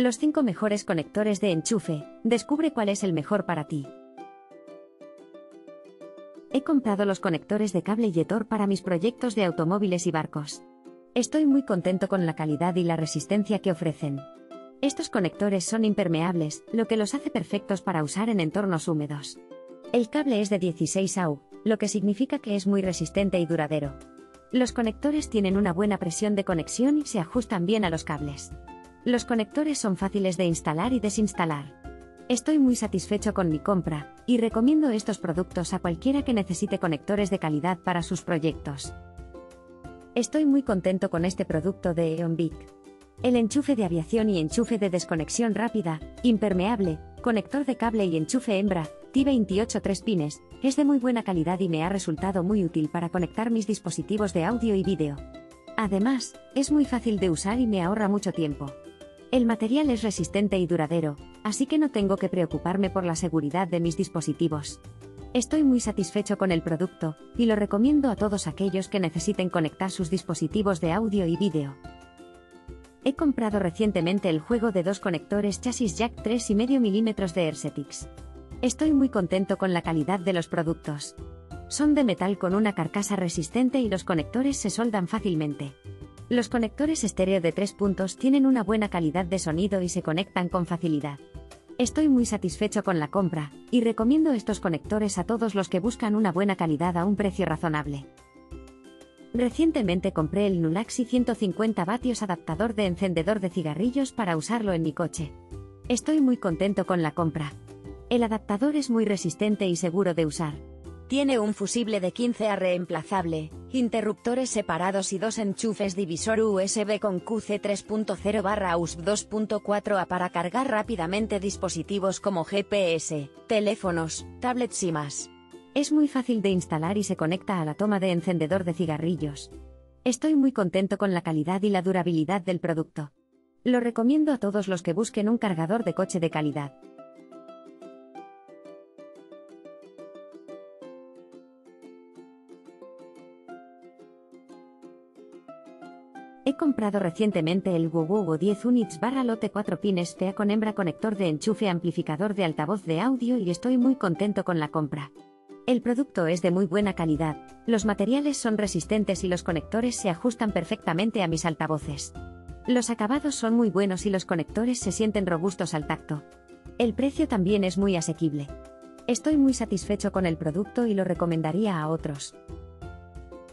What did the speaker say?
Los 5 mejores conectores de enchufe, descubre cuál es el mejor para ti. He comprado los conectores de cable Yetor para mis proyectos de automóviles y barcos. Estoy muy contento con la calidad y la resistencia que ofrecen. Estos conectores son impermeables, lo que los hace perfectos para usar en entornos húmedos. El cable es de 16 AU, lo que significa que es muy resistente y duradero. Los conectores tienen una buena presión de conexión y se ajustan bien a los cables. Los conectores son fáciles de instalar y desinstalar. Estoy muy satisfecho con mi compra, y recomiendo estos productos a cualquiera que necesite conectores de calidad para sus proyectos. Estoy muy contento con este producto de EonBic. El enchufe de aviación y enchufe de desconexión rápida, impermeable, conector de cable y enchufe hembra, T28 3 pines, es de muy buena calidad y me ha resultado muy útil para conectar mis dispositivos de audio y vídeo. Además, es muy fácil de usar y me ahorra mucho tiempo. El material es resistente y duradero, así que no tengo que preocuparme por la seguridad de mis dispositivos. Estoy muy satisfecho con el producto, y lo recomiendo a todos aquellos que necesiten conectar sus dispositivos de audio y vídeo. He comprado recientemente el juego de dos conectores chasis jack 3,5 mm de Ersetix. Estoy muy contento con la calidad de los productos. Son de metal con una carcasa resistente y los conectores se soldan fácilmente. Los conectores estéreo de tres puntos tienen una buena calidad de sonido y se conectan con facilidad. Estoy muy satisfecho con la compra, y recomiendo estos conectores a todos los que buscan una buena calidad a un precio razonable. Recientemente compré el Nulaxi 150 vatios adaptador de encendedor de cigarrillos para usarlo en mi coche. Estoy muy contento con la compra. El adaptador es muy resistente y seguro de usar. Tiene un fusible de 15A reemplazable, interruptores separados y dos enchufes divisor USB con QC 3.0 barra USB 2.4A para cargar rápidamente dispositivos como GPS, teléfonos, tablets y más. Es muy fácil de instalar y se conecta a la toma de encendedor de cigarrillos. Estoy muy contento con la calidad y la durabilidad del producto. Lo recomiendo a todos los que busquen un cargador de coche de calidad. He comprado recientemente el Wowowo 10 units barra lote 4 pines PA con hembra conector de enchufe amplificador de altavoz de audio y estoy muy contento con la compra. El producto es de muy buena calidad, los materiales son resistentes y los conectores se ajustan perfectamente a mis altavoces. Los acabados son muy buenos y los conectores se sienten robustos al tacto. El precio también es muy asequible. Estoy muy satisfecho con el producto y lo recomendaría a otros.